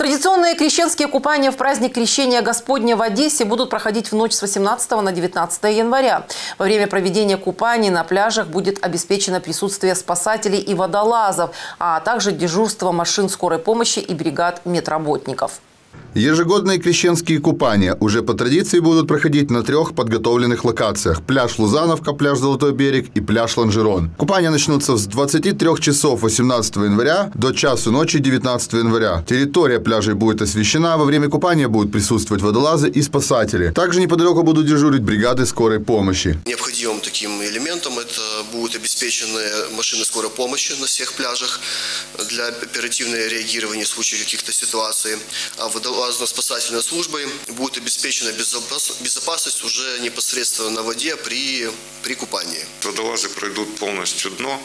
Традиционные крещенские купания в праздник Крещения Господня в Одессе будут проходить в ночь с 18 на 19 января. Во время проведения купаний на пляжах будет обеспечено присутствие спасателей и водолазов, а также дежурство машин скорой помощи и бригад медработников. Ежегодные крещенские купания уже по традиции будут проходить на трех подготовленных локациях. Пляж Лузановка, пляж Золотой берег и пляж Ланжерон. Купания начнутся с 23 часов 18 января до часу ночи 19 января. Территория пляжей будет освещена. Во время купания будут присутствовать водолазы и спасатели. Также неподалеку будут дежурить бригады скорой помощи. Необходимым таким элементом это будут обеспечены машины скорой помощи на всех пляжах для оперативного реагирования в случае каких-то ситуаций. А водолазы водолазно-спасательной службой будет обеспечена безопасность уже непосредственно на воде при, при купании. Водолазы пройдут полностью дно,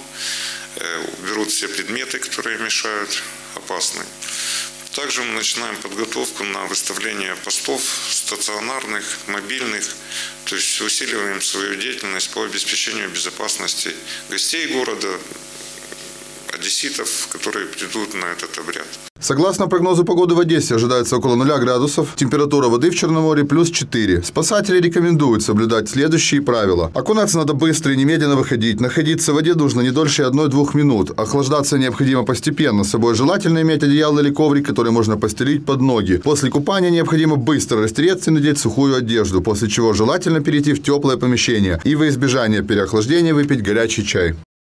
э, уберут все предметы, которые мешают опасной. Также мы начинаем подготовку на выставление постов стационарных, мобильных, то есть усиливаем свою деятельность по обеспечению безопасности гостей города, одесситов, которые придут на этот обряд. Согласно прогнозу погоды в Одессе, ожидается около 0 градусов, температура воды в Черноморье плюс 4. Спасатели рекомендуют соблюдать следующие правила. Окунаться надо быстро и немедленно выходить. Находиться в воде нужно не дольше 1-2 минут. Охлаждаться необходимо постепенно. С собой желательно иметь одеяло или коврик, который можно постелить под ноги. После купания необходимо быстро растереться и надеть сухую одежду, после чего желательно перейти в теплое помещение и во избежание переохлаждения выпить горячий чай.